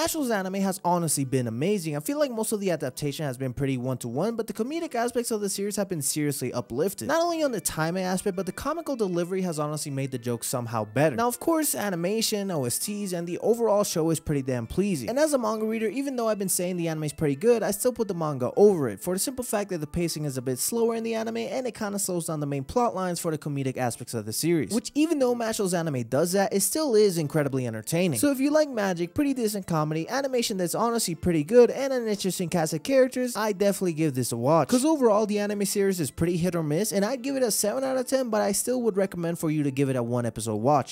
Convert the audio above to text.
Mashle's anime has honestly been amazing. I feel like most of the adaptation has been pretty one-to-one, -one, but the comedic aspects of the series have been seriously uplifted. Not only on the timing aspect, but the comical delivery has honestly made the jokes somehow better. Now, of course, animation, OSTs, and the overall show is pretty damn pleasing. And as a manga reader, even though I've been saying the anime is pretty good, I still put the manga over it, for the simple fact that the pacing is a bit slower in the anime, and it kinda slows down the main plot lines for the comedic aspects of the series. Which even though Mashle's anime does that, it still is incredibly entertaining. So if you like magic, pretty decent comedy, animation that's honestly pretty good, and an interesting cast of characters, I definitely give this a watch. Cause overall, the anime series is pretty hit or miss, and I'd give it a 7 out of 10, but I still would recommend for you to give it a one episode watch.